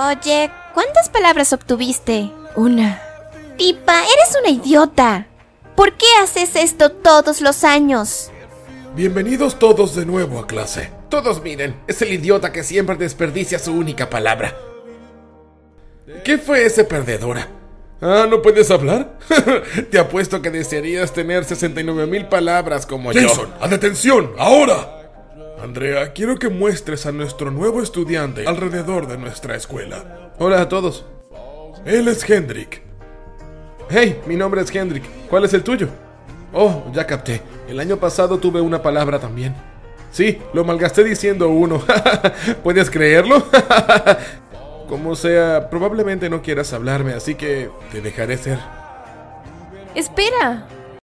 Oye, ¿cuántas palabras obtuviste? Una. Tipa, eres una idiota. ¿Por qué haces esto todos los años? Bienvenidos todos de nuevo a clase. Todos miren, es el idiota que siempre desperdicia su única palabra. ¿Qué fue ese perdedora? Ah, ¿no puedes hablar? Te apuesto que desearías tener 69 mil palabras como Jason, yo. a detención, ahora. Andrea, quiero que muestres a nuestro nuevo estudiante alrededor de nuestra escuela. Hola a todos. Él es Hendrik. Hey, mi nombre es Hendrik. ¿Cuál es el tuyo? Oh, ya capté. El año pasado tuve una palabra también. Sí, lo malgasté diciendo uno. ¿Puedes creerlo? Como sea, probablemente no quieras hablarme, así que te dejaré ser. Espera.